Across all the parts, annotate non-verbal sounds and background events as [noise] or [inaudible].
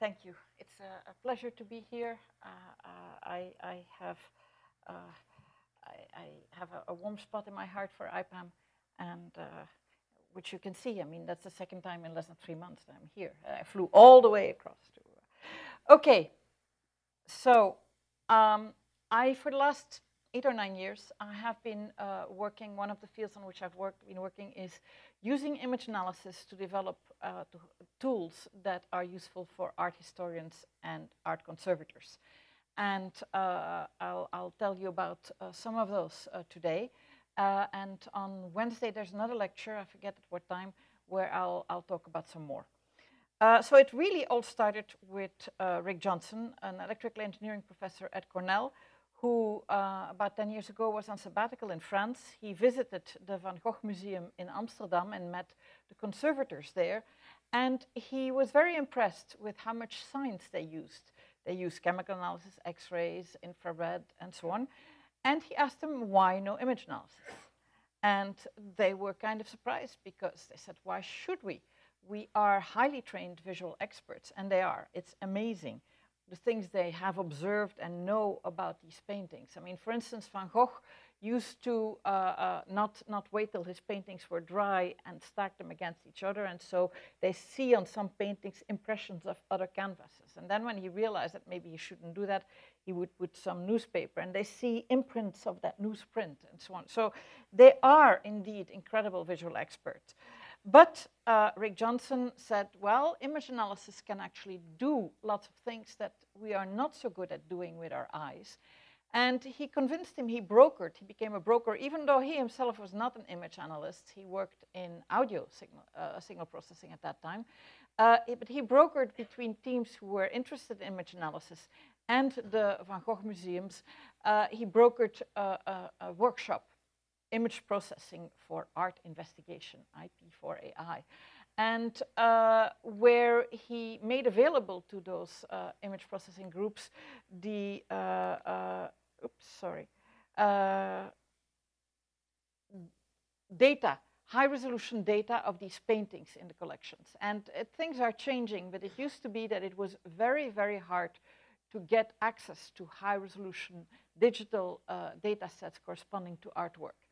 thank you. It's a, a, pleasure to be here. Uh, uh, I, I, have, uh, I, I, have a, a, warm spot in my heart for IPAM, and uh, which you can see. I mean, that's the second time in less than three months that I'm here. I flew all the way across to. Uh, okay, so um, I, for the last eight or nine years, I have been uh, working, one of the fields on which I've worked, been working is using image analysis to develop uh, to tools that are useful for art historians and art conservators. And uh, I'll, I'll, tell you about uh, some of those uh, today. Uh, and on Wednesday, there's another lecture, I forget at what time, where I'll, I'll talk about some more. Uh, so it really all started with Rick Johnson, an electrical engineering professor at Cornell, who uh, about 10 years ago was on sabbatical in France. He visited the Van Gogh Museum in Amsterdam and met the conservators there. And he was very impressed with how much science they used. They used chemical analysis, X-rays, infrared, and so on. And he asked them, why no image analysis? And they were kind of surprised because they said, why should we? We are highly trained visual experts, and they are. It's amazing the things they have observed and know about these paintings. I mean, for instance, Van Gogh used to uh, uh, not, not wait till his paintings were dry and stack them against each other. And so they see on some paintings impressions of other canvases. And then when he realized that maybe he shouldn't do that, he would put some newspaper and they see imprints of that newsprint and so on. So they are indeed incredible visual experts. But uh, Rick Johnson said, well, image analysis can actually do lots of things that we are not so good at doing with our eyes. And he convinced him, he brokered, he became a broker, even though he himself was not an image analyst. He worked in audio signal, uh, signal processing at that time. Uh, but he brokered between teams who were interested in image analysis and the Van Gogh museums. Uh, he brokered a, a, a workshop image processing for art investigation, IP4AI, and uh, where he made available to those uh, image processing groups the, uh, uh oops, sorry, uh, data, high resolution data of these paintings in the collections. And uh, things are changing, but it used to be that it was very, very hard to get access to high resolution digital data sets corresponding to artwork.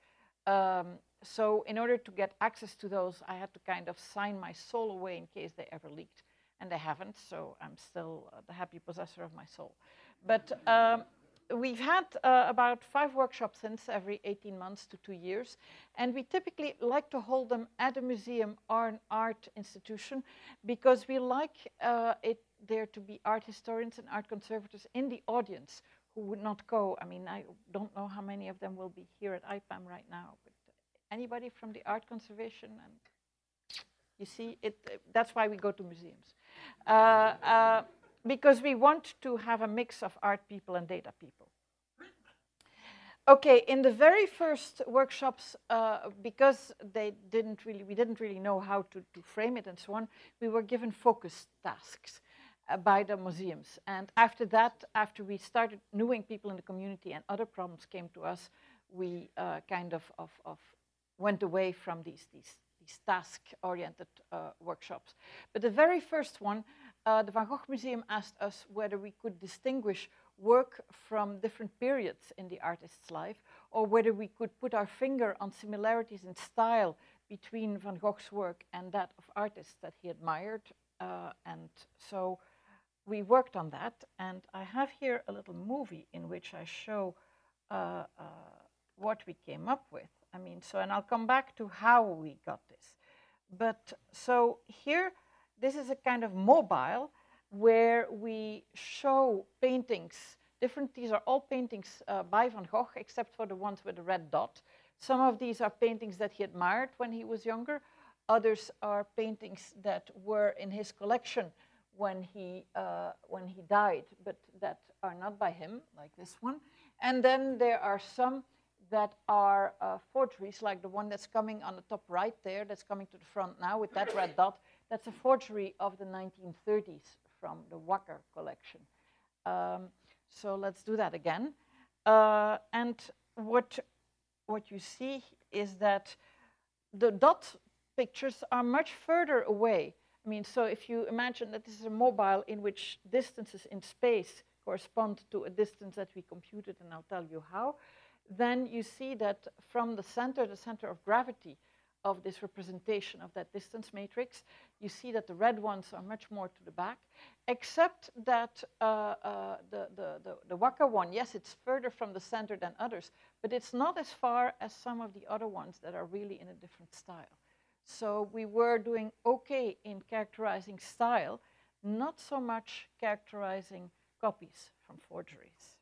Um, so in order to get access to those, I had to kind of sign my soul away in case they ever leaked. And they haven't, so I'm still uh, the happy possessor of my soul. But um, we've had uh, about five workshops since every 18 months to two years. And we typically like to hold them at a museum or an art institution because we like uh, it there to be art historians and art conservators in the audience who would not go. I mean, I don't know how many of them will be here at IPAM right now, but anybody from the art conservation? And you see, it, that's why we go to museums. Uh, uh, because we want to have a mix of art people and data people. Okay, in the very first workshops, uh, because they didn't really, we didn't really know how to, to frame it and so on, we were given focus tasks uh, by the museums. And after that, after we started knowing people in the community and other problems came to us, we uh, kind of, of, of, went away from these, these, these task-oriented uh, workshops. But the very first one, uh, the Van Gogh Museum asked us whether we could distinguish work from different periods in the artist's life, or whether we could put our finger on similarities in style between Van Gogh's work and that of artists that he admired. Uh, and so we worked on that, and I have here a little movie in which I show uh, uh, what we came up with. I mean, so, and I'll come back to how we got this. But so here, this is a kind of mobile where we show paintings, different, these are all paintings uh, by Van Gogh, except for the ones with the red dot. Some of these are paintings that he admired when he was younger. Others are paintings that were in his collection when he, uh, when he died, but that are not by him, like this one. And then there are some that are uh, forgeries, like the one that's coming on the top right there, that's coming to the front now with that red dot. That's a forgery of the 1930s from the Wacker collection. Um, so let's do that again. Uh, and what, what you see is that the dot pictures are much further away I mean, so if you imagine that this is a mobile in which distances in space correspond to a distance that we computed, and I'll tell you how, then you see that from the center, the center of gravity of this representation of that distance matrix, you see that the red ones are much more to the back, except that uh, uh, the, the, the, the Wacker one, yes, it's further from the center than others, but it's not as far as some of the other ones that are really in a different style. So we were doing okay in characterizing style, not so much characterizing copies from forgeries.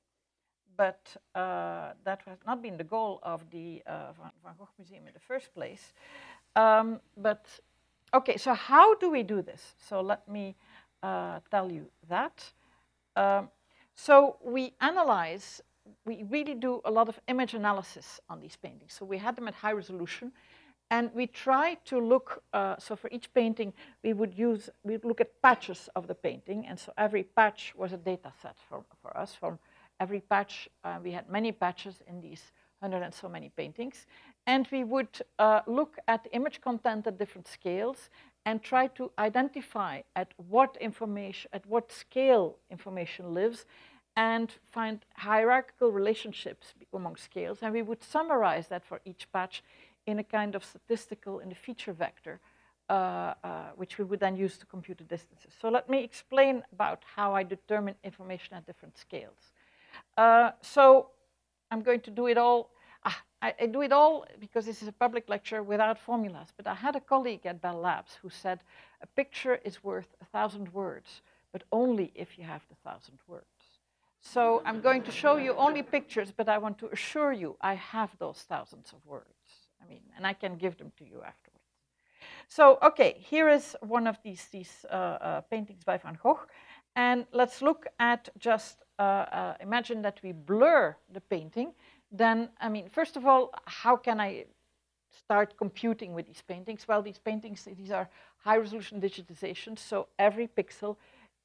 But uh, that has not been the goal of the uh, Van, Gogh Museum in the first place. Um, but okay, so how do we do this? So let me uh, tell you that. Um, so we analyze, we really do a lot of image analysis on these paintings. So we had them at high resolution and we try to look, uh, so for each painting, we would use, we look at patches of the painting. And so every patch was a data set for, for us. From every patch, uh, we had many patches in these hundred and so many paintings. And we would uh, look at image content at different scales and try to identify at what information, at what scale information lives and find hierarchical relationships among scales. And we would summarize that for each patch in a kind of statistical, in the feature vector, uh, uh, which we would then use to compute the distances. So let me explain about how I determine information at different scales. Uh, so I'm going to do it all. Ah, I, I, do it all because this is a public lecture without formulas. But I had a colleague at Bell Labs who said a picture is worth a thousand words, but only if you have the thousand words. So I'm going to show you only pictures, but I want to assure you I have those thousands of words. I mean, and I can give them to you afterwards. So, okay, here is one of these, these uh, uh, paintings by Van Gogh. And let's look at just, uh, uh, imagine that we blur the painting. Then, I mean, first of all, how can I start computing with these paintings? Well, these paintings, these are high resolution digitizations. So every pixel,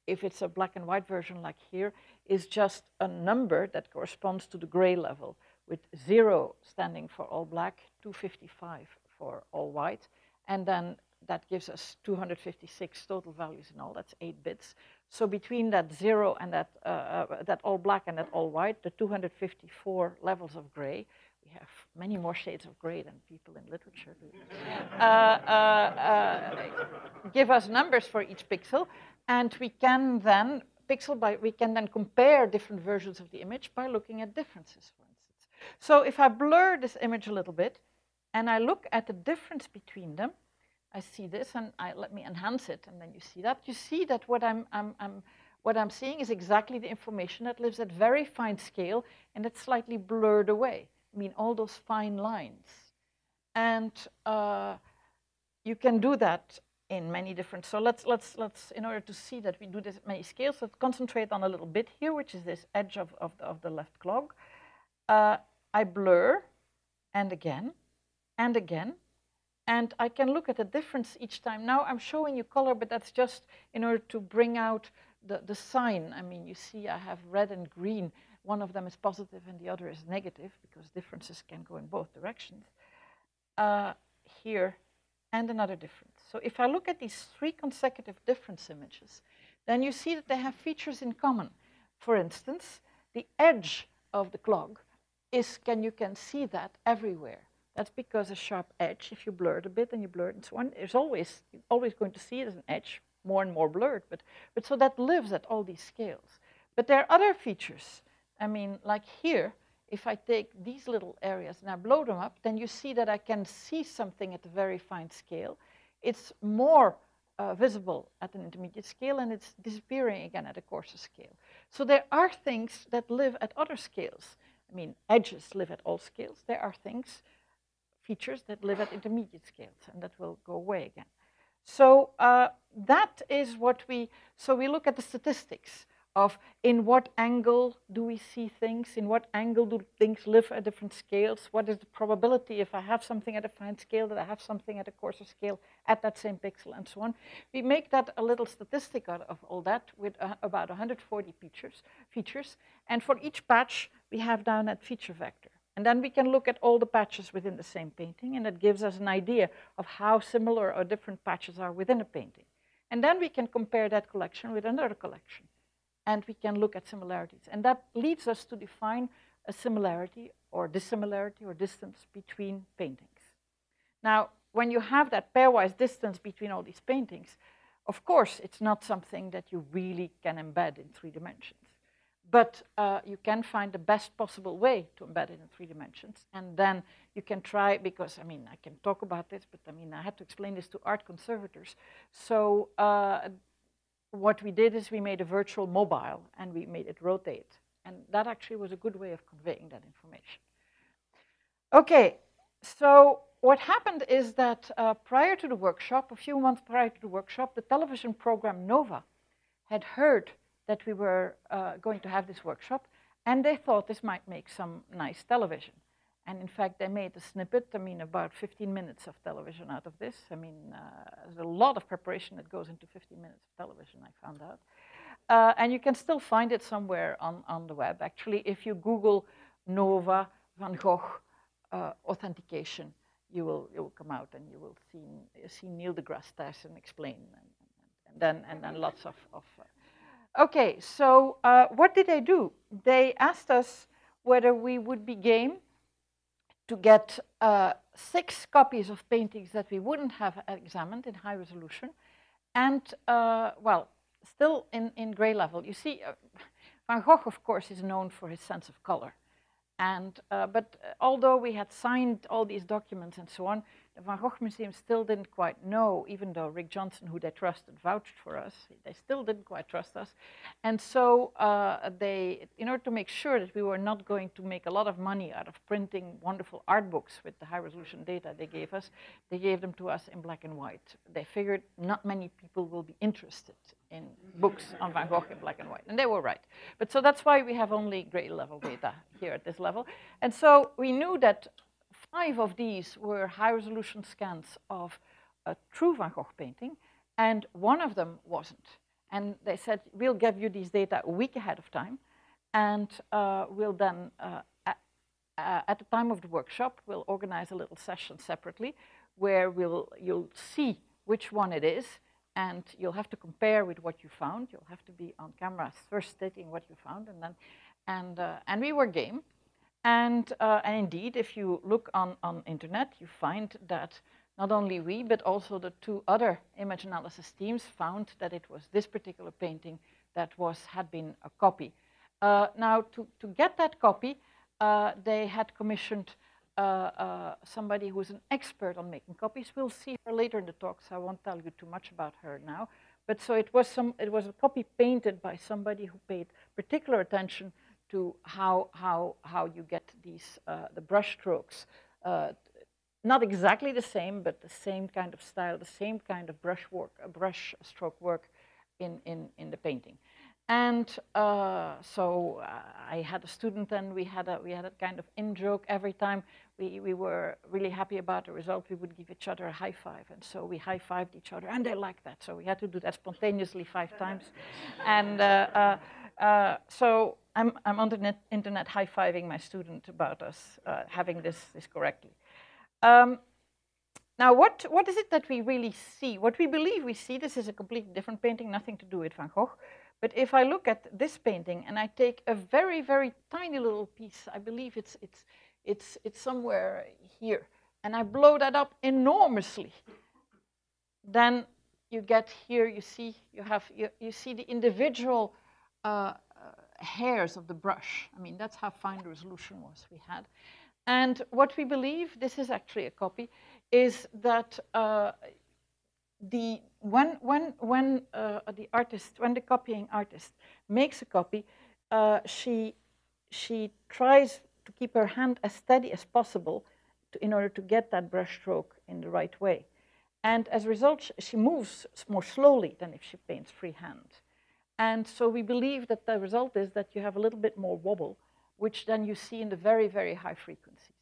if it's a black and white version like here, is just a number that corresponds to the gray level with zero standing for all black, 255 for all white, and then that gives us 256 total values in all, that's eight bits. So between that zero and that, uh, uh, that all black and that all white, the 254 levels of gray, we have many more shades of gray than people in literature [laughs] uh, uh, uh, give us numbers for each pixel, and we can then, pixel by, we can then compare different versions of the image by looking at differences, so if I blur this image a little bit and I look at the difference between them, I see this and I, let me enhance it and then you see that. You see that what I'm, I'm, I'm, what I'm seeing is exactly the information that lives at very fine scale and it's slightly blurred away. I mean, all those fine lines. And uh, you can do that in many different, so let's, let's, let's, in order to see that we do this at many scales, let's concentrate on a little bit here, which is this edge of, of, the, of the left clog uh, I blur and again and again. And I can look at the difference each time. Now I'm showing you color, but that's just in order to bring out the, the sign. I mean, you see I have red and green. One of them is positive and the other is negative because differences can go in both directions. Uh, here and another difference. So if I look at these three consecutive difference images, then you see that they have features in common. For instance, the edge of the clog is can you can see that everywhere. That's because a sharp edge, if you blur it a bit and you blur it and so on, is always always going to see it as an edge, more and more blurred. But but so that lives at all these scales. But there are other features. I mean, like here, if I take these little areas and I blow them up, then you see that I can see something at a very fine scale. It's more uh, visible at an intermediate scale and it's disappearing again at a coarser scale. So there are things that live at other scales. I mean, edges live at all scales. There are things, features that live at intermediate scales, and that will go away again. So uh, that is what we, so we look at the statistics of in what angle do we see things, in what angle do things live at different scales, what is the probability if I have something at a fine scale that I have something at a coarser scale at that same pixel and so on. We make that a little statistic out of all that with uh, about 140 features, features, and for each patch we have down that feature vector. And then we can look at all the patches within the same painting, and it gives us an idea of how similar or different patches are within a painting. And then we can compare that collection with another collection. And we can look at similarities. And that leads us to define a similarity or dissimilarity or distance between paintings. Now, when you have that pairwise distance between all these paintings, of course, it's not something that you really can embed in three dimensions. But uh, you can find the best possible way to embed it in three dimensions. And then you can try, because I mean, I can talk about this, but I mean, I had to explain this to art conservators. So uh, what we did is we made a virtual mobile and we made it rotate. And that actually was a good way of conveying that information. Okay, so what happened is that uh, prior to the workshop, a few months prior to the workshop, the television program Nova had heard that we were uh, going to have this workshop, and they thought this might make some nice television. And in fact, they made a snippet, I mean, about 15 minutes of television out of this. I mean, uh, there's a lot of preparation that goes into 15 minutes of television, I found out. Uh, and you can still find it somewhere on, on the web. Actually, if you Google Nova Van Gogh uh, authentication, you will, you will come out and you will see, see Neil deGrasse Tyson explain, and, and, then, and then lots of, of uh, Okay, so uh, what did they do? They asked us whether we would be game to get uh, six copies of paintings that we wouldn't have examined in high resolution, and, uh, well, still in, in gray level. You see, uh, Van Gogh, of course, is known for his sense of color. And, uh, but uh, although we had signed all these documents and so on, the Van Gogh Museum still didn't quite know, even though Rick Johnson, who they trusted, vouched for us, they still didn't quite trust us. And so uh, they, in order to make sure that we were not going to make a lot of money out of printing wonderful art books with the high resolution data they gave us, they gave them to us in black and white. They figured not many people will be interested in books on Van Gogh in black and white. And they were right. But so that's why we have only grade level data here at this level. And so we knew that Five of these were high resolution scans of a true Van Gogh painting, and one of them wasn't. And they said, we'll give you these data a week ahead of time, and uh, we'll then, uh, at, uh, at the time of the workshop, we'll organize a little session separately where we'll, you'll see which one it is, and you'll have to compare with what you found. You'll have to be on camera first stating what you found, and then, and, uh, and we were game. And, uh, and indeed, if you look on, on internet, you find that not only we, but also the two other image analysis teams found that it was this particular painting that was, had been a copy. Uh, now, to, to get that copy, uh, they had commissioned uh, uh, somebody who's an expert on making copies. We'll see her later in the talk, so I won't tell you too much about her now. But so it was, some, it was a copy painted by somebody who paid particular attention to how, how, how you get these, uh, the brush strokes. Uh, not exactly the same, but the same kind of style, the same kind of brush work, brush stroke work in, in, in the painting. And uh, so uh, I had a student and we had a, we had a kind of in-joke every time we, we were really happy about the result, we would give each other a high five. And so we high-fived each other and they liked that. So we had to do that spontaneously five times. and uh, uh, so I'm, I'm on the net, internet high-fiving my student about us uh, having this, this correctly. Um, now, what, what is it that we really see? What we believe we see, this is a completely different painting, nothing to do with Van Gogh. But if I look at this painting and I take a very, very tiny little piece, I believe it's, it's, it's, it's somewhere here, and I blow that up enormously, then you get here, you see, you have, you, you see the individual uh, hairs of the brush. I mean, that's how fine the resolution was we had. And what we believe, this is actually a copy, is that uh, the when when when uh, the artist, when the copying artist makes a copy, uh, she she tries to keep her hand as steady as possible to, in order to get that brush stroke in the right way. And as a result, she moves more slowly than if she paints freehand. And so we believe that the result is that you have a little bit more wobble, which then you see in the very, very high frequencies.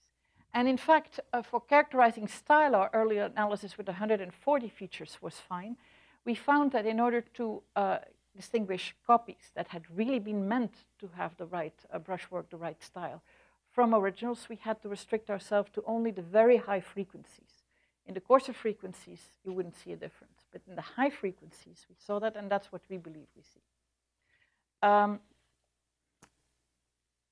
And in fact, uh, for characterizing style, our earlier analysis with 140 features was fine. We found that in order to uh, distinguish copies that had really been meant to have the right uh, brushwork, the right style, from originals, we had to restrict ourselves to only the very high frequencies In the coarser frequencies, you wouldn't see a difference. But in the high frequencies, we saw that, and that's what we believe we see. Um,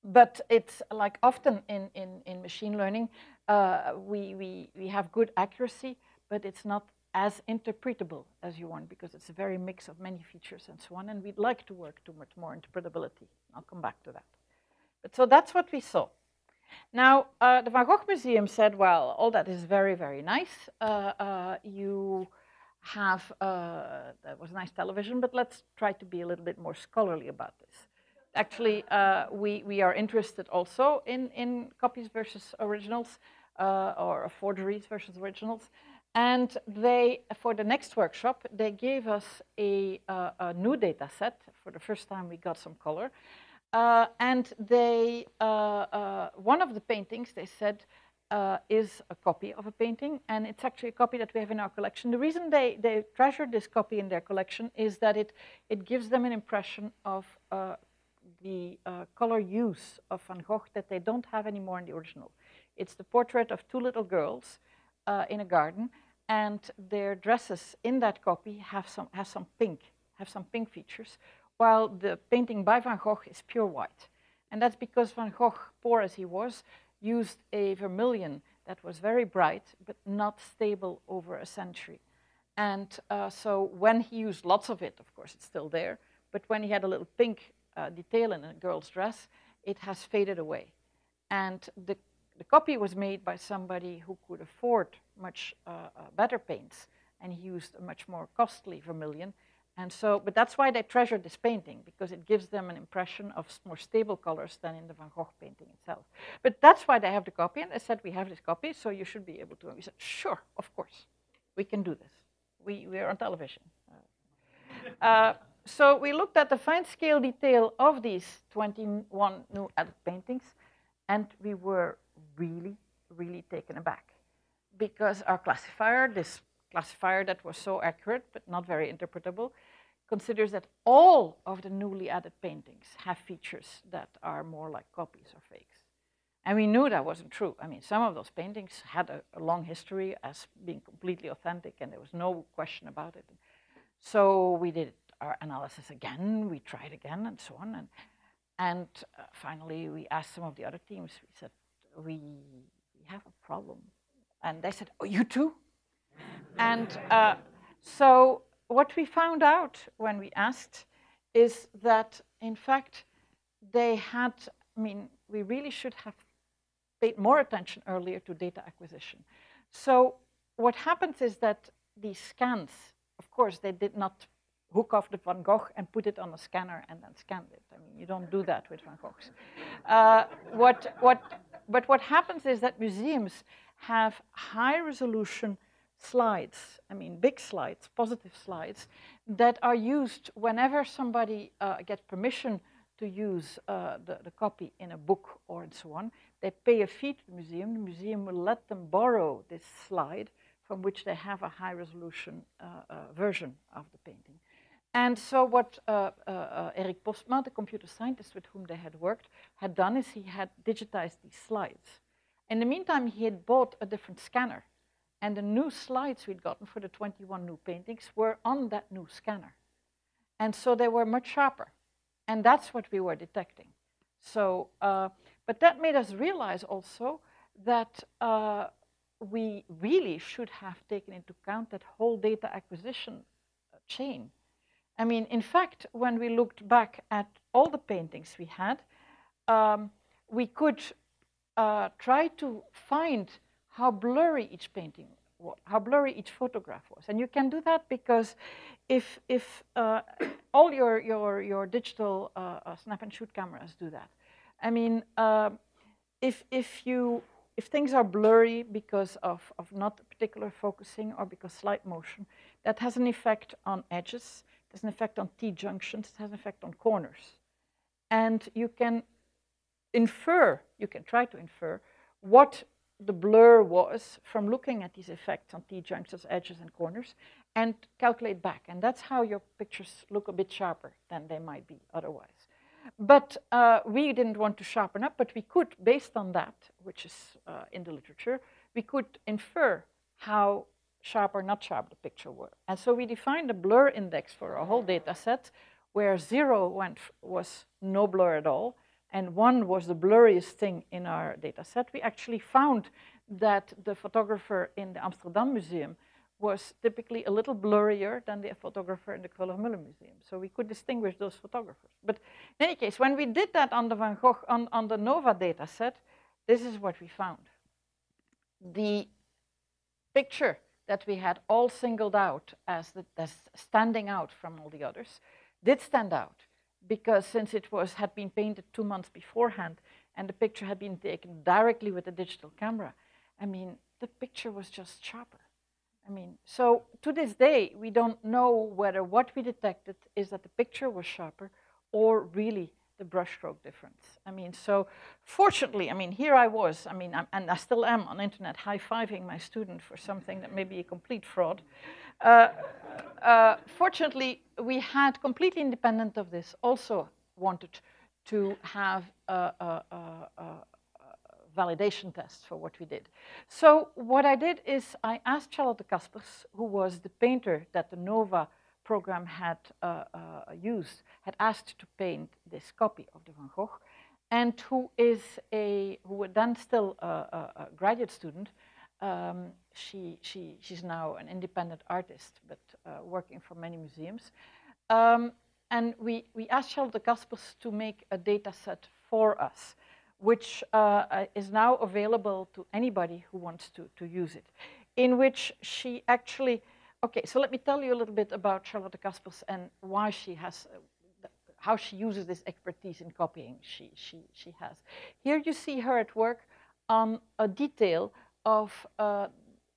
but it's like often in, in, in machine learning, uh, we, we, we have good accuracy, but it's not as interpretable as you want because it's a very mix of many features and so on. And we'd like to work towards more interpretability. I'll come back to that. But so that's what we saw. Now, uh, the Van Gogh Museum said, well, all that is very, very nice. Uh, uh you have, uh, that was nice television, but let's try to be a little bit more scholarly about this. Actually, uh, we, we are interested also in, in copies versus originals, or forgeries versus originals. And they, for the next workshop, they gave us a, uh, a new data set. For the first time, we got some color. Uh, and they, uh, uh one of the paintings, they said, uh, is a copy of a painting, and it's actually a copy that we have in our collection. The reason they, they treasured this copy in their collection is that it, it gives them an impression of uh, the color use of Van Gogh that they don't have anymore in the original. It's the portrait of two little girls in a garden, and their dresses in that copy have some, have some pink, have some pink features, while the painting by Van Gogh is pure white. And that's because Van Gogh, poor as he was, used a vermilion that was very bright, but not stable over a century. And uh, so when he used lots of it, of course, it's still there, but when he had a little pink uh, detail in a girl's dress, it has faded away. And the the copy was made by somebody who could afford much uh, uh, better paints, and he used a much more costly vermilion. And so, but that's why they treasure this painting, because it gives them an impression of more stable colors than in the Van Gogh painting itself. But that's why they have the copy, and they said, we have this copy, so you should be able to. And we said, sure, of course, we can do this. We, we are on television. Uh, [laughs] so we looked at the fine scale detail of these 21 new added paintings, and we were really, really taken aback because our classifier, this classifier that was so accurate but not very interpretable, considers that all of the newly added paintings have features that are more like copies or fakes. And we knew that wasn't true. I mean, some of those paintings had a, a long history as being completely authentic, and there was no question about it. So we did our analysis again, we tried again, and so on. And, and uh, finally, we asked some of the other teams, we said, we, we have a problem. And they said, oh, you too? And uh, so what we found out when we asked is that, in fact, they had, I mean, we really should have paid more attention earlier to data acquisition. So what happens is that these scans, of course, they did not hook off the Van Gogh and put it on a scanner and then scan it. I mean, you don't do that with Van Goghs. Uh, what, what but what happens is that museums have high resolution slides, I mean big slides, positive slides, that are used whenever somebody uh, gets permission to use uh, the, the copy in a book or and so on. They pay a fee to the museum. The museum will let them borrow this slide from which they have a high resolution uh, uh version of the painting. And so what uh, uh, Eric Postma, the computer scientist with whom they had worked, had done is he had digitized these slides. In the meantime, he had bought a different scanner. And the new slides we'd gotten for the 21 new paintings were on that new scanner. And so they were much sharper. And that's what we were detecting. So, uh, but that made us realize also that uh, we really should have taken into account that whole data acquisition chain I mean, in fact, when we looked back at all the paintings we had, um, we could uh, try to find how blurry each painting how blurry each photograph was. And you can do that because if, if uh, [coughs] all your, your, your digital uh, uh snap and shoot cameras do that. I mean, uh, if, if, you, if things are blurry because of, of not particular focusing or because slight motion, that has an effect on edges it has an effect on T-junctions, it has an effect on corners. And you can infer, you can try to infer, what the blur was from looking at these effects on T-junctions, edges, and corners, and calculate back. And that's how your pictures look a bit sharper than they might be otherwise. But uh, we didn't want to sharpen up, but we could, based on that, which is uh, in the literature, we could infer how sharp or not sharp the picture were. And so we defined a blur index for a whole data set where zero went, was no blur at all, and one was the blurriest thing in our data set. We actually found that the photographer in the Amsterdam Museum was typically a little blurrier than the photographer in the Kröller-Müller Museum. So we could distinguish those photographers. But in any case, when we did that on the Van Gogh, on, on the NOVA data set, this is what we found. The picture that we had all singled out as, the, as standing out from all the others did stand out because since it was had been painted two months beforehand and the picture had been taken directly with a digital camera, I mean, the picture was just sharper. I mean, so to this day, we don't know whether what we detected is that the picture was sharper or really the brushstroke difference. I mean, so fortunately, I mean, here I was, I mean, I'm, and I still am on internet high-fiving my student for something that may be a complete fraud. Uh, uh, fortunately, we had completely independent of this also wanted to have a, a, a, validation tests for what we did. So what I did is I asked Charlotte de Caspers, who was the painter that the NOVA program had uh, uh, used, had asked to paint this copy of the Van Gogh, and who is a, who then still a, a, a graduate student. Um, she, she, she's now an independent artist, but uh, working for many museums. Um, and we, we asked Charlotte Caspers to make a data set for us which uh, uh, is now available to anybody who wants to, to use it, in which she actually, okay, so let me tell you a little bit about Charlotte Caspers and why she has, uh, how she uses this expertise in copying she, she, she has. Here you see her at work on a detail of uh,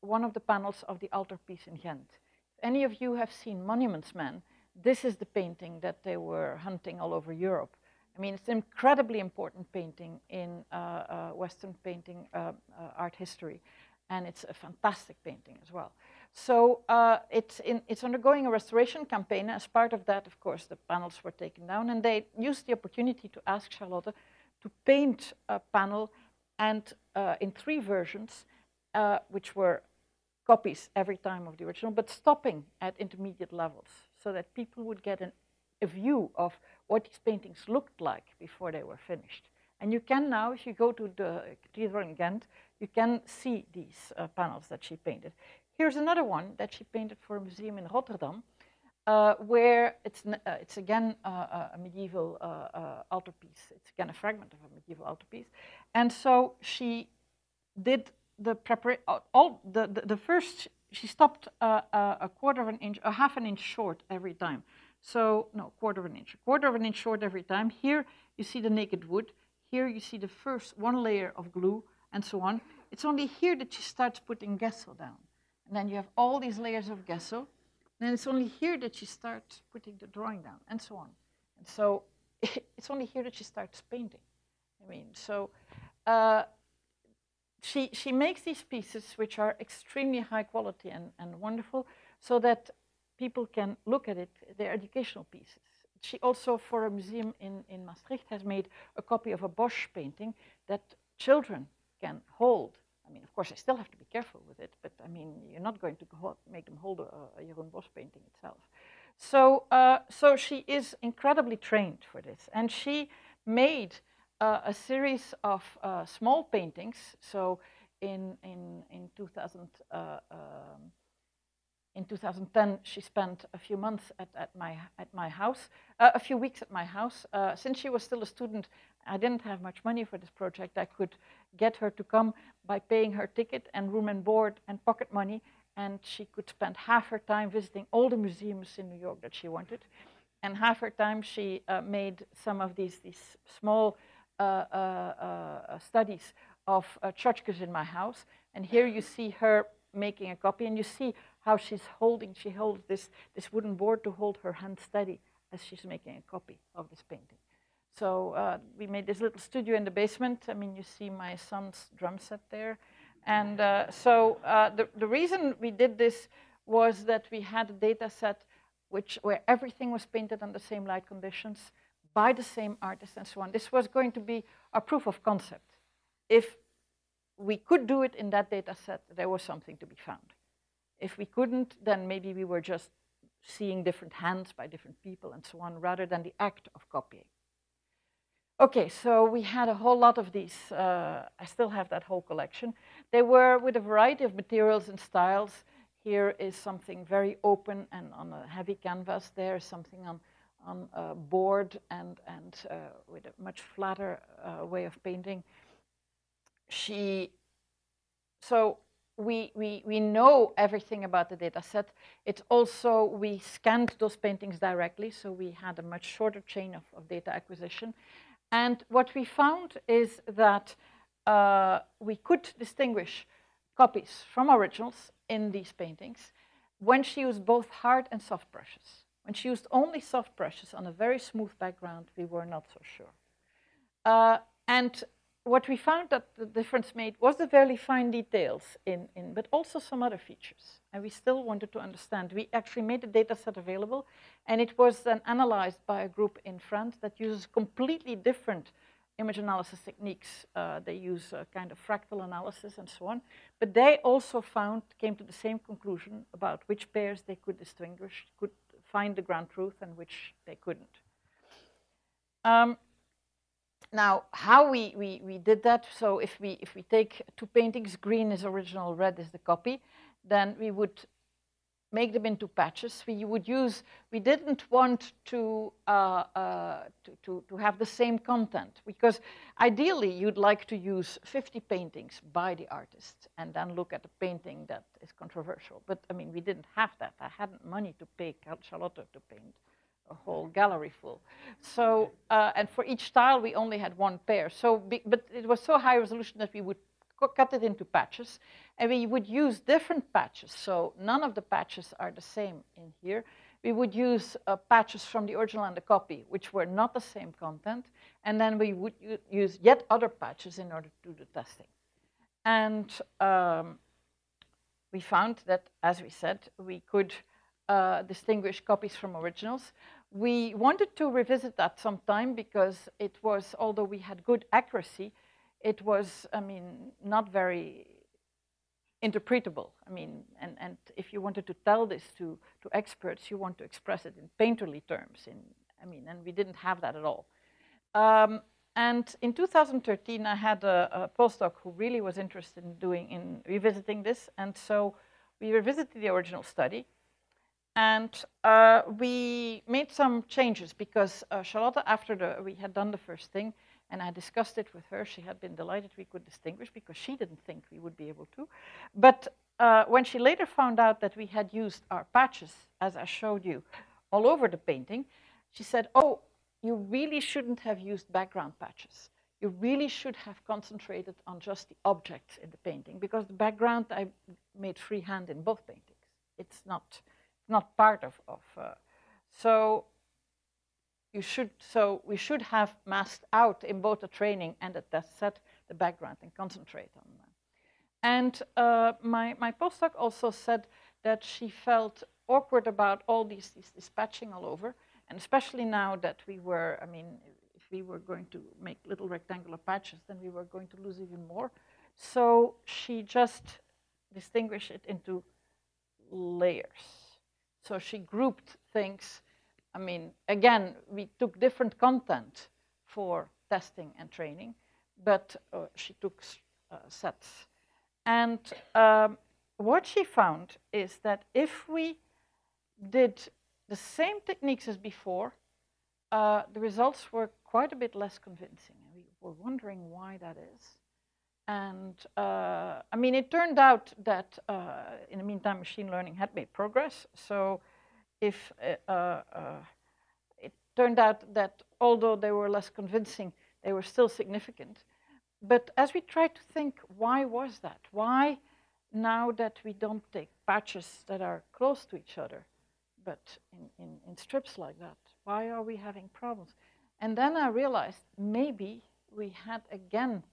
one of the panels of the altarpiece in Ghent. If any of you have seen Monuments Men, this is the painting that they were hunting all over Europe. I mean, it's an incredibly important painting in uh, uh, Western painting uh, uh, art history, and it's a fantastic painting as well. So uh, it's, in, it's undergoing a restoration campaign. As part of that, of course, the panels were taken down, and they used the opportunity to ask Charlotte to paint a panel and uh, in three versions, which were copies every time of the original, but stopping at intermediate levels so that people would get an, a view of what these paintings looked like before they were finished. And you can now, if you go to the Cathedral in Ghent, you can see these uh, panels that she painted. Here's another one that she painted for a museum in Rotterdam, uh, where it's, uh, it's again uh, uh, a medieval uh, altarpiece. It's again a fragment of a medieval altarpiece. And so she did the preparation, uh, all the, the, the, first, she stopped uh, uh, a quarter of an inch, a half an inch short every time. So, no, quarter of an inch. A quarter of an inch short every time. Here you see the naked wood. Here you see the first one layer of glue and so on. It's only here that she starts putting gesso down. And then you have all these layers of gesso. Then it's only here that she starts putting the drawing down and so on. And so [laughs] it's only here that she starts painting. I mean, so uh, she, she makes these pieces which are extremely high quality and, and wonderful so that people can look at it, they're educational pieces. She also, for a museum in, in Maastricht, has made a copy of a Bosch painting that children can hold. I mean, of course, I still have to be careful with it, but I mean, you're not going to make them hold a, a Jeroen Bosch painting itself. So, uh, so she is incredibly trained for this, and she made uh, a series of uh, small paintings. So, in in in 2000. Uh, um, in 2010, she spent a few months at, at, my, at my house, uh, a few weeks at my house. Uh, since she was still a student, I didn't have much money for this project. I could get her to come by paying her ticket and room and board and pocket money, and she could spend half her time visiting all the museums in New York that she wanted. And half her time she uh, made some of these, these small studies of uh, in my house. And here you see her making a copy, and you see how she's holding, she holds this, this wooden board to hold her hand steady as she's making a copy of this painting. So uh, we made this little studio in the basement. I mean, you see my son's drum set there. And uh, so uh, the, the reason we did this was that we had a data set which, where everything was painted under the same light conditions by the same artist and so on. This was going to be a proof of concept. If we could do it in that data set, there was something to be found. If we couldn't, then maybe we were just seeing different hands by different people and so on, rather than the act of copying. Okay, so we had a whole lot of these. Uh, I still have that whole collection. They were with a variety of materials and styles. Here is something very open and on a heavy canvas. There is something on, on a board and, and uh, with a much flatter uh, way of painting. She, so we, we, we know everything about the data set. It's also, we scanned those paintings directly, so we had a much shorter chain of, of data acquisition. And what we found is that uh, we could distinguish copies from originals in these paintings when she used both hard and soft brushes. When she used only soft brushes on a very smooth background, we were not so sure. Uh, and what we found that the difference made was the very fine details in, in, but also some other features. And we still wanted to understand. We actually made the data set available, and it was then analyzed by a group in France that uses completely different image analysis techniques. Uh, they use a kind of fractal analysis and so on. But they also found, came to the same conclusion about which pairs they could distinguish, could find the ground truth and which they couldn't. Um, now, how we, we, we did that, so if we, if we take two paintings, green is original, red is the copy, then we would make them into patches. We would use, we didn't want to, uh, uh, to, to, to, have the same content because ideally you'd like to use 50 paintings by the artist and then look at a painting that is controversial. But I mean, we didn't have that. I hadn't money to pay Charlotte to paint a whole gallery full. So, uh, and for each style we only had one pair. So, but it was so high resolution that we would cut it into patches. And we would use different patches. So none of the patches are the same in here. We would use uh, patches from the original and the copy, which were not the same content. And then we would use yet other patches in order to do the testing. And um, we found that, as we said, we could uh, distinguish copies from originals. We wanted to revisit that sometime because it was, although we had good accuracy, it was, I mean, not very interpretable. I mean, and, and if you wanted to tell this to, to experts, you want to express it in painterly terms. In, I mean, and we didn't have that at all. Um, and in 2013, I had a, a, postdoc who really was interested in doing, in revisiting this. And so we revisited the original study. And uh, we made some changes because uh, Charlotte, after the, we had done the first thing, and I discussed it with her. She had been delighted we could distinguish because she didn't think we would be able to. But uh, when she later found out that we had used our patches, as I showed you, all over the painting, she said, oh, you really shouldn't have used background patches. You really should have concentrated on just the objects in the painting because the background I made freehand in both paintings. It's not, not part of, of uh, so you should, so we should have masked out in both the training and the test set the background and concentrate on that. And uh, my, my postdoc also said that she felt awkward about all these, these dispatching all over, and especially now that we were, I mean, if we were going to make little rectangular patches, then we were going to lose even more. So she just distinguished it into layers. So she grouped things I mean, again, we took different content for testing and training, but uh, she took uh, sets. And um, what she found is that if we did the same techniques as before, uh, the results were quite a bit less convincing. We were wondering why that is. And uh, I mean, it turned out that uh, in the meantime, machine learning had made progress. So if uh, uh, it turned out that although they were less convincing, they were still significant. But as we tried to think, why was that? Why, now that we don't take patches that are close to each other, but in, in, in strips like that, why are we having problems? And then I realized maybe we had again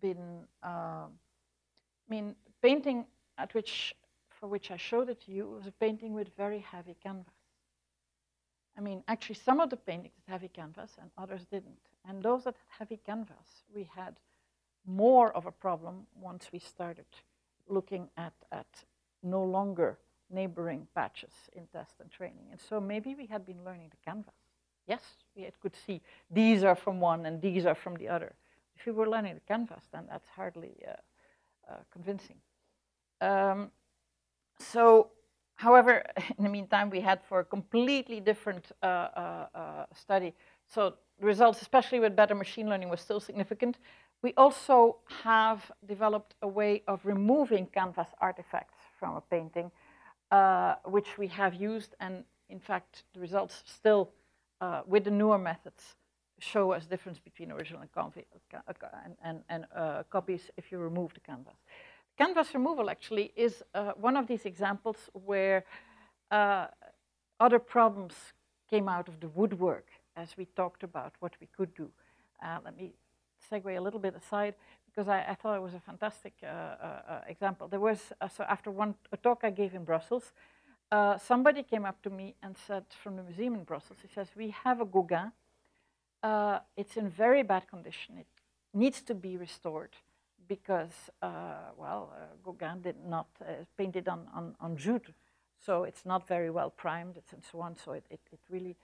been, uh, I mean, painting at which for which I showed it to you was a painting with very heavy canvas. I mean, actually, some of the paintings had heavy canvas and others didn't. And those that had heavy canvas, we had more of a problem once we started looking at, at no longer neighboring patches in test and training. And so maybe we had been learning the canvas. Yes, we could see these are from one and these are from the other. If we were learning the canvas, then that's hardly uh, uh, convincing. Um, so, however, [laughs] in the meantime, we had for a completely different uh, uh, uh study, so the results, especially with better machine learning, were still significant. We also have developed a way of removing canvas artifacts from a painting, uh, which we have used, and in fact, the results still, uh, with the newer methods, show us difference between original and, and, and, and uh, copies if you remove the canvas. Canvas removal actually is uh, one of these examples where uh, other problems came out of the woodwork as we talked about what we could do. let me segue a little bit aside because I, I thought it was a fantastic uh, uh, uh example. There was, uh, so after one a talk I gave in Brussels, uh, somebody came up to me and said from the museum in Brussels, he says, we have a Gauguin, it's in very bad condition, it needs to be restored because, uh, well, uh, Gauguin did not uh, paint it on, on, on jute, so it's not very well primed, and so on, so it, it, it really,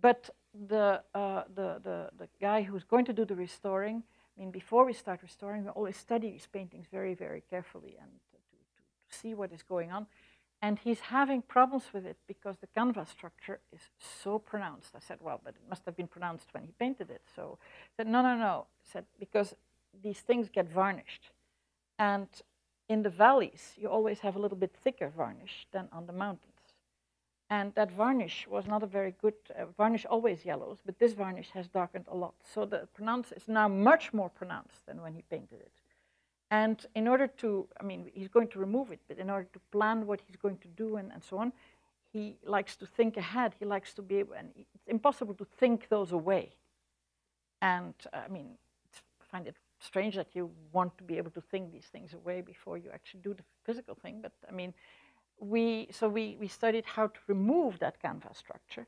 but the, uh, the, the, the guy who's going to do the restoring, I mean, before we start restoring, we always study these paintings very, very carefully and to, to, to see what is going on. And he's having problems with it because the canvas structure is so pronounced. I said, well, but it must have been pronounced when he painted it. So I said, no, no, no. I said, because these things get varnished. And in the valleys, you always have a little bit thicker varnish than on the mountains. And that varnish was not a very good, uh, varnish always yellows, but this varnish has darkened a lot. So the pronounce is now much more pronounced than when he painted it. And in order to, I mean, he's going to remove it, but in order to plan what he's going to do and, and so on, he likes to think ahead. He likes to be able, and it's impossible to think those away. And uh, I mean, I find it strange that you want to be able to think these things away before you actually do the physical thing. But I mean, we, so we, we studied how to remove that canvas structure.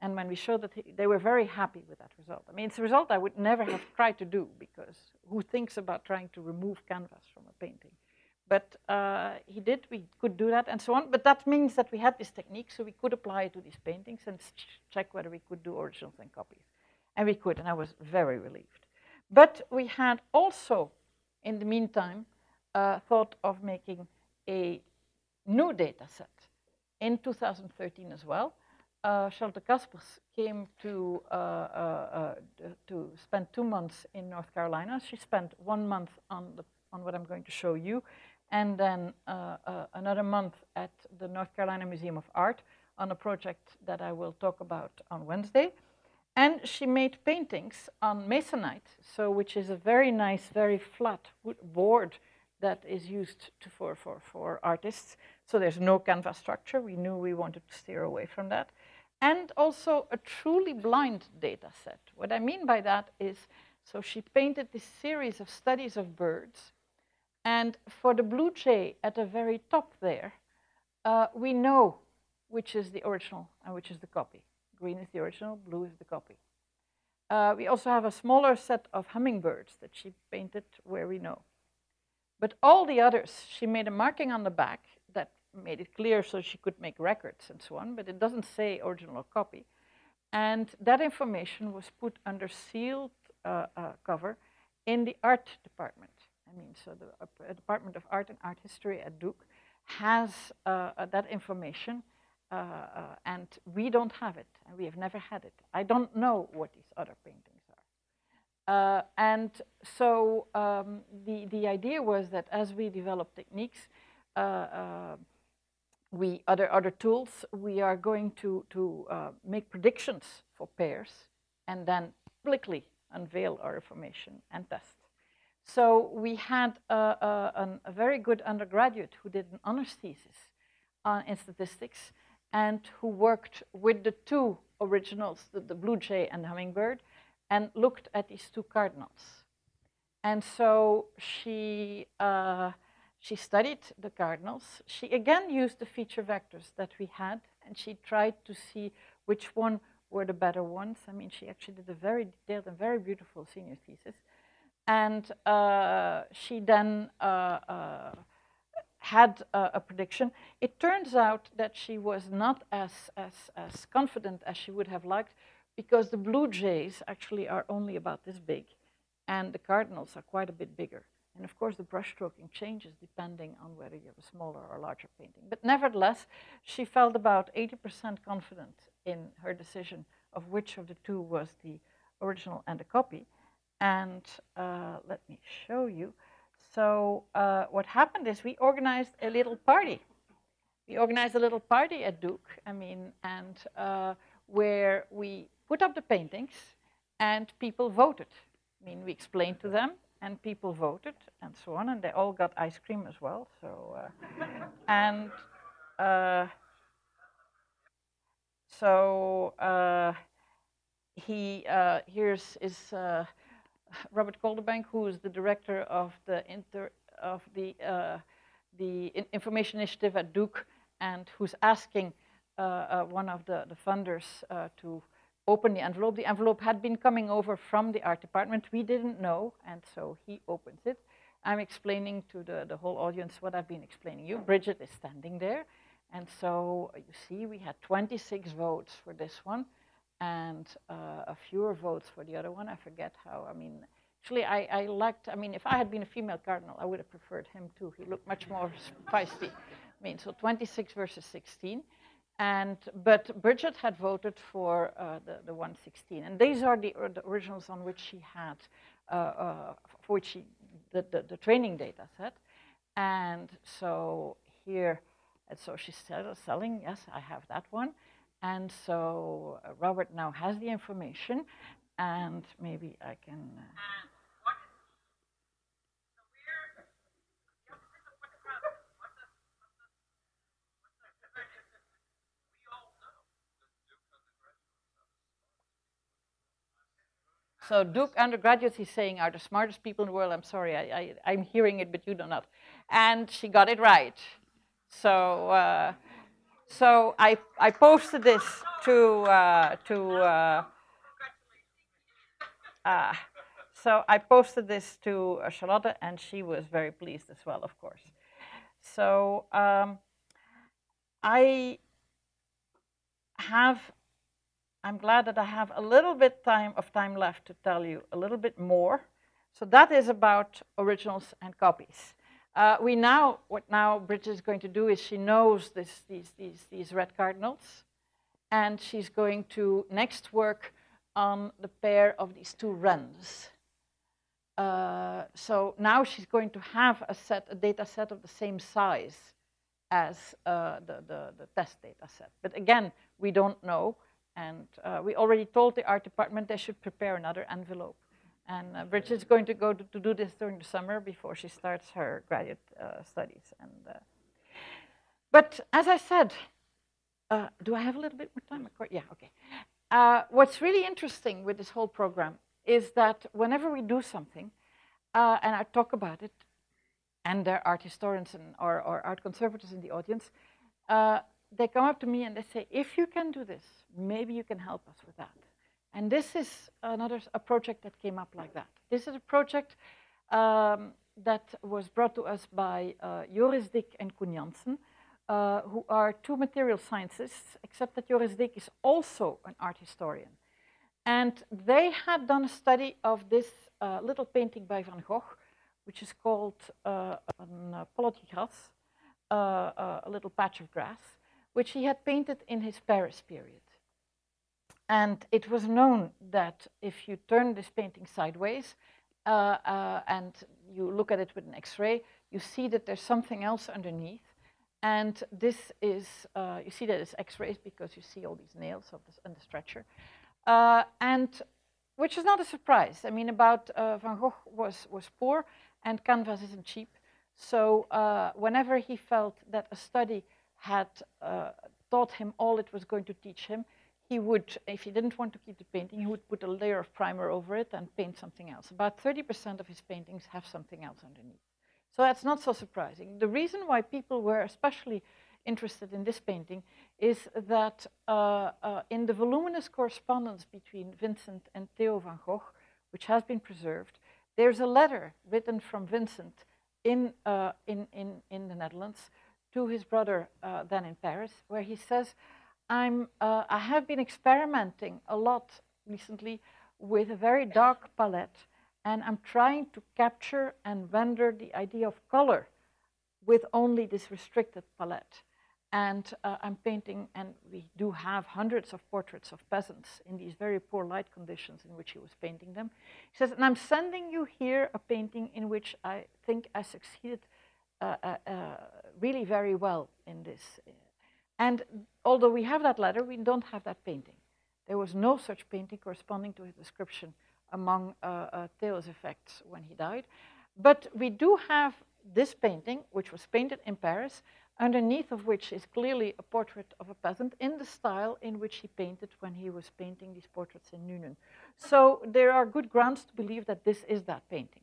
And when we showed that, they were very happy with that result. I mean, it's a result I would never have tried to do because who thinks about trying to remove canvas from a painting? But uh, he did, we could do that and so on. But that means that we had this technique, so we could apply it to these paintings and ch check whether we could do originals and copies. And we could, and I was very relieved. But we had also, in the meantime, uh, thought of making a new data set in 2013 as well. Uh, Charlotte Caspers came to, uh, uh, uh, to spend two months in North Carolina. She spent one month on, the, on what I'm going to show you, and then uh, uh, another month at the North Carolina Museum of Art on a project that I will talk about on Wednesday. And she made paintings on masonite, so which is a very nice, very flat board that is used to, for, for, for artists. So there's no canvas structure. We knew we wanted to steer away from that. And also a truly blind data set. What I mean by that is, so she painted this series of studies of birds. And for the blue jay at the very top there, uh, we know which is the original and which is the copy. Green is the original, blue is the copy. Uh, we also have a smaller set of hummingbirds that she painted where we know. But all the others, she made a marking on the back that made it clear so she could make records and so on, but it doesn't say original or copy. And that information was put under sealed uh, uh, cover in the art department. I mean, so the uh, Department of Art and Art History at Duke has uh, uh, that information, uh, and we don't have it, and we have never had it. I don't know what these other paintings are. and so um, the, the idea was that as we develop techniques, we other other tools, we are going to to uh, make predictions for pairs and then publicly unveil our information and test. So we had a, a, a very good undergraduate who did an honors thesis uh, in statistics and who worked with the two originals, the, the blue jay and the hummingbird, and looked at these two cardinals. And so she uh, she studied the cardinals. She again used the feature vectors that we had, and she tried to see which one were the better ones. I mean, she actually did a very detailed and very beautiful senior thesis. And uh, she then uh, uh, had a, a, prediction. It turns out that she was not as, as, as confident as she would have liked because the blue jays actually are only about this big and the cardinals are quite a bit bigger. And of course, the brushstroking changes depending on whether you have a smaller or larger painting. But nevertheless, she felt about 80% confident in her decision of which of the two was the original and the copy. And uh, let me show you. So uh, what happened is we organized a little party. We organized a little party at Duke, I mean, and uh, where we put up the paintings and people voted. I mean, we explained to them and people voted and so on, and they all got ice cream as well. So, uh, and uh, so uh, he uh, here's is uh, Robert Calderbank, who is the director of the inter of the uh, the information initiative at Duke, and who's asking uh, uh, one of the the funders uh, to open the envelope. The envelope had been coming over from the art department. We didn't know, and so he opens it. I'm explaining to the, the whole audience what I've been explaining you. Bridget is standing there. And so you see we had 26 votes for this one and uh, a fewer votes for the other one. I forget how, I mean, actually I, I liked, I mean, if I had been a female cardinal, I would have preferred him too. He looked much more [laughs] feisty. I mean, so 26 versus 16. And, but Bridget had voted for uh, the, the 116. And these are the, the originals on which she had, uh, uh, for which she, the, the, the, training data set. And so here, and so she's selling, yes, I have that one. And so uh, Robert now has the information, and maybe I can. Uh, So Duke undergraduates, he's saying, are the smartest people in the world. I'm sorry, I, am hearing it, but you do not. And she got it right. So, uh, so I, I posted this to, uh, to uh, uh so I posted this to uh, Charlotte, and she was very pleased as well, of course. So um, I have I'm glad that I have a little bit time of time left to tell you a little bit more. So that is about originals and copies. Uh, we now, what now Bridget is going to do is she knows this, these, these, these red cardinals, and she's going to next work on the pair of these two runs. Uh, so now she's going to have a set, a data set of the same size as uh, the, the, the test data set. But again, we don't know. And uh, we already told the art department they should prepare another envelope. And uh, Bridget's going to go to, to, do this during the summer before she starts her graduate uh, studies. And, uh, but as I said, uh, do I have a little bit more time? Yeah, okay. Uh, what's really interesting with this whole program is that whenever we do something, and I talk about it, and there are art historians and, or, or art conservators in the audience, they come up to me and they say, if you can do this, maybe you can help us with that. And this is another a project that came up like that. This is a project um, that was brought to us by uh, Joris Dik and Koen Janssen, uh, who are two material scientists, except that Joris Dik is also an art historian. And they had done a study of this uh, little painting by Van Gogh, which is called uh, an uh, Polotgras, uh, a little patch of grass which he had painted in his Paris period. And it was known that if you turn this painting sideways uh, uh, and you look at it with an X-ray, you see that there's something else underneath. And this is, uh, you see that it's X-rays because you see all these nails of this, on the stretcher. Uh, and which is not a surprise. I mean, about uh, Van Gogh was, was poor and canvas isn't cheap. So uh, whenever he felt that a study had taught him all it was going to teach him, he would, if he didn't want to keep the painting, he would put a layer of primer over it and paint something else. About 30% of his paintings have something else underneath. So that's not so surprising. The reason why people were especially interested in this painting is that uh, uh, in the voluminous correspondence between Vincent and Theo van Gogh, which has been preserved, There's a letter written from Vincent in, uh, in, in, in the Netherlands to his brother uh, then in Paris, where he says, I'm, uh, I have been experimenting a lot recently with a very dark palette, and I'm trying to capture and render the idea of color with only this restricted palette. And uh, I'm painting, and we do have hundreds of portraits of peasants in these very poor light conditions in which he was painting them. He says, and I'm sending you here a painting in which I think I succeeded uh, uh, uh really very well in this. And although we have that letter, we don't have that painting. There was no such painting corresponding to his description among uh, uh, Theo's effects when he died. But we do have this painting, which was painted in Paris, underneath of which is clearly a portrait of a peasant in the style in which he painted when he was painting these portraits in Nuenen. So there are good grounds to believe that this is that painting.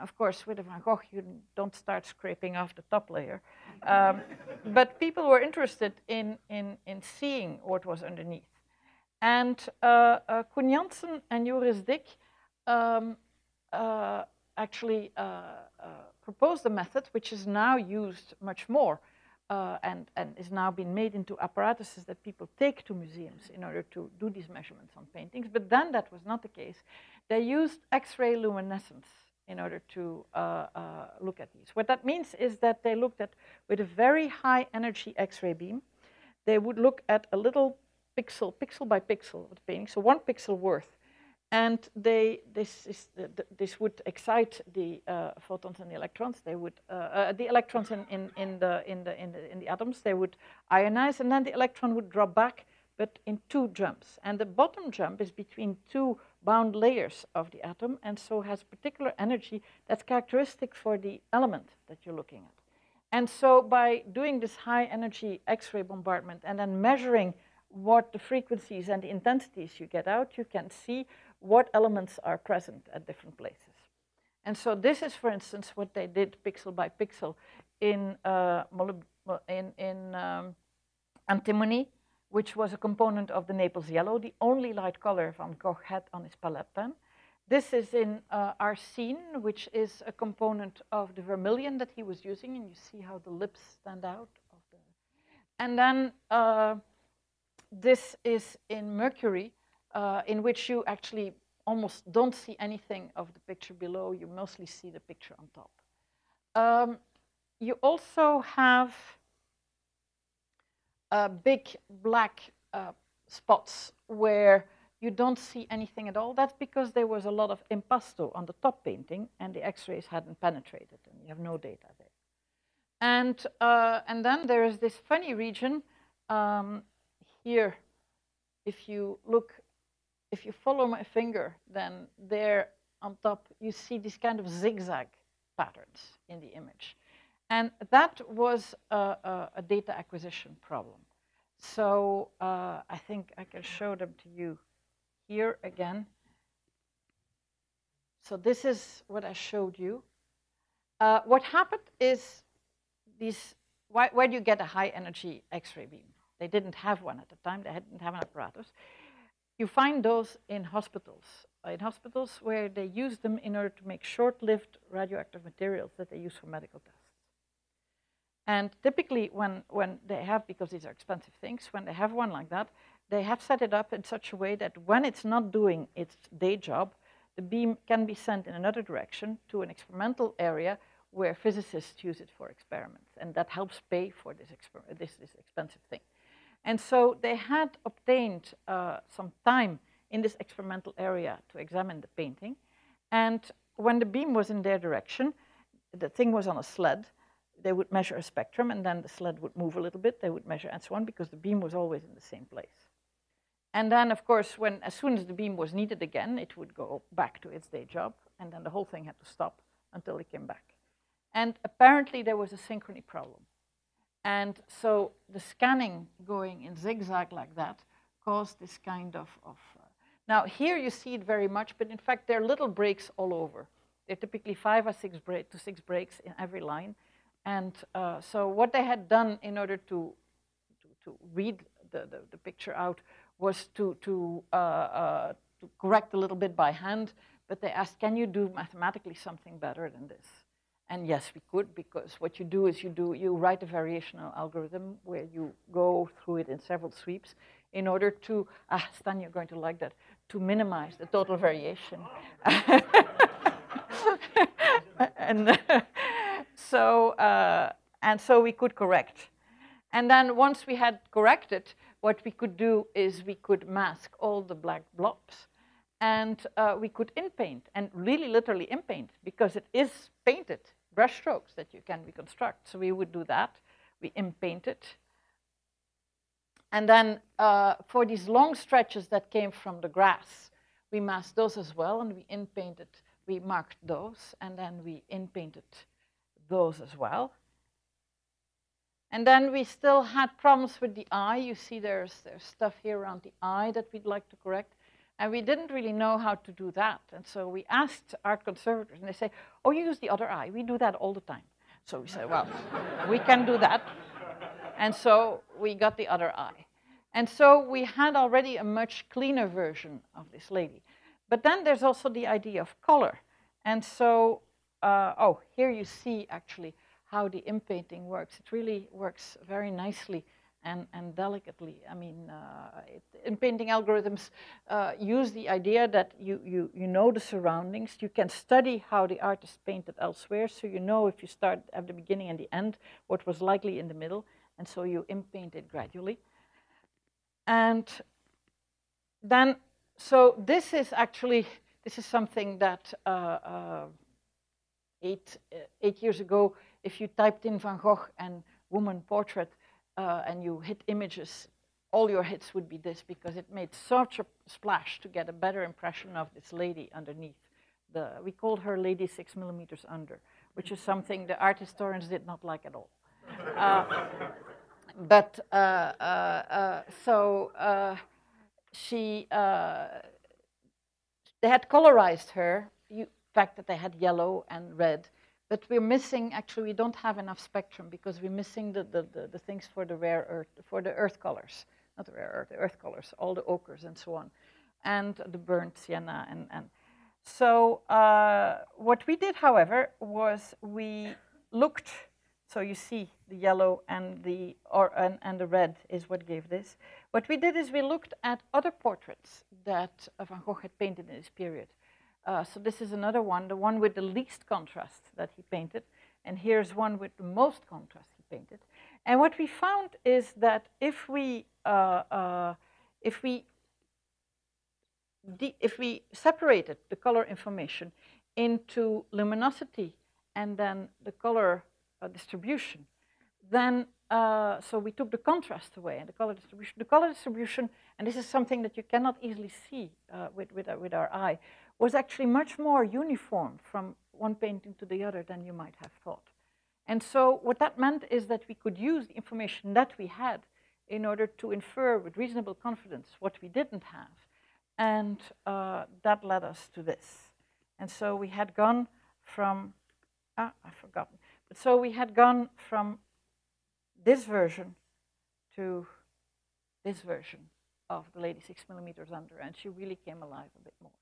Of course, with a Van Gogh, you don't start scraping off the top layer. Um, [laughs] but people were interested in, in, in seeing what was underneath. And uh, uh, Janssen and Joris Dik um, uh, actually uh, uh, proposed a method which is now used much more uh, and, and is now being made into apparatuses that people take to museums in order to do these measurements on paintings. But then that was not the case. They used X-ray luminescence in order to uh, uh, look at these. What that means is that they looked at, with a very high energy X-ray beam, they would look at a little pixel, pixel by pixel of the painting, so one pixel worth. And they, this, is, this would excite the uh, photons and the electrons. They would, uh, uh, the electrons in, in, in, the, in, the, in, the, in the atoms, they would ionize, and then the electron would drop back, but in two jumps. And the bottom jump is between two bound layers of the atom, and so has particular energy that's characteristic for the element that you're looking at. And so by doing this high energy X-ray bombardment and then measuring what the frequencies and the intensities you get out, you can see what elements are present at different places. And so this is, for instance, what they did pixel by pixel in, uh, in, in um, antimony, which was a component of the Naples yellow, the only light color Van Gogh had on his palette pen. This is in uh, which is a component of the vermilion that he was using, and you see how the lips stand out. The and then uh, this is in mercury, uh, in which you actually almost don't see anything of the picture below. You mostly see the picture on top. Um, you also have uh, big black uh, spots where you don't see anything at all. That's because there was a lot of impasto on the top painting and the x-rays hadn't penetrated and you have no data there. And, uh, and then there is this funny region um, here. If you look, if you follow my finger, then there on top you see these kind of zigzag patterns in the image. And that was a, a, a data acquisition problem. So uh, I think I can show them to you here again. So this is what I showed you. Uh, what happened is these, why, why do you get a high energy X-ray beam? They didn't have one at the time, they didn't have an apparatus. You find those in hospitals, in hospitals where they use them in order to make short-lived radioactive materials that they use for medical tests. And typically when, when they have, because these are expensive things, when they have one like that, they have set it up in such a way that when it's not doing its day job, the beam can be sent in another direction to an experimental area where physicists use it for experiments. And that helps pay for this, this, this expensive thing. And so they had obtained uh, some time in this experimental area to examine the painting. And when the beam was in their direction, the thing was on a sled, they would measure a spectrum and then the sled would move a little bit, they would measure and so on because the beam was always in the same place. And then, of course, when as soon as the beam was needed again, it would go back to its day job, and then the whole thing had to stop until it came back. And apparently there was a synchrony problem. And so the scanning going in zigzag like that caused this kind of, of uh, now here you see it very much, but in fact there are little breaks all over. There are typically five or six break, to six breaks in every line. And uh, so what they had done in order to, to, to read the, the, the, picture out was to, to, uh, uh, to, correct a little bit by hand. but they asked, can you do mathematically something better than this? And yes, we could, because what you do is you do you write a variational algorithm where you go through it in several sweeps in order to ah Stan, you're going to like that to minimize the total variation. [laughs] and [laughs] so uh, and so we could correct. And then once we had corrected, what we could do is we could mask all the black blobs and uh, we could inpaint and really literally inpaint because it is painted brush strokes that you can reconstruct. So we would do that. We inpaint it. And then uh, for these long stretches that came from the grass, we masked those as well and we inpainted, we marked those and then we inpainted those as well. And then we still had problems with the eye. You see there's, there's stuff here around the eye that we'd like to correct. And we didn't really know how to do that. And so we asked art conservators, and they say, oh, you use the other eye. We do that all the time. So we said, well, we can do that. And so we got the other eye. And so we had already a much cleaner version of this lady. But then there's also the idea of color. And so, uh, oh, here you see actually how the inpainting works. It really works very nicely and, and delicately. I mean, uh, inpainting algorithms uh, use the idea that you, you, you know the surroundings. You can study how the artist painted elsewhere, so you know if you start at the beginning and the end, what was likely in the middle, and so you inpaint it gradually. And then, so this is actually, this is something that uh, uh eight, uh, eight years ago, if you typed in Van Gogh and woman portrait, uh, and you hit images, all your hits would be this because it made such a splash to get a better impression of this lady underneath. The, we called her Lady Six Millimeters Under, which is something the art historians did not like at all. Uh, but uh, uh, uh so she, they had colorized her, fact that they had yellow and red, but we're missing, actually, we don't have enough spectrum because we're missing the, the, the, the, things for the rare earth, for the earth colors, not the rare earth, the earth colors, all the ochres and so on, and the burnt sienna. And, and so uh, what we did, however, was we looked, so you see the yellow and the, or, and, and the red is what gave this. What we did is we looked at other portraits that Van Gogh had painted in this period. Uh, so this is another one, the one with the least contrast that he painted. And here's one with the most contrast he painted. And what we found is that if we, uh, uh, if we, if we separated the color information into luminosity and then the color uh, distribution, then uh, so we took the contrast away and the color distribution. The color distribution, and this is something that you cannot easily see uh, with, with, with our eye, was actually much more uniform from one painting to the other than you might have thought. And so what that meant is that we could use the information that we had in order to infer with reasonable confidence what we didn't have. And uh, that led us to this. And so we had gone from, ah, I've forgotten. But so we had gone from this version to this version of the lady six millimeters under, and she really came alive a bit more.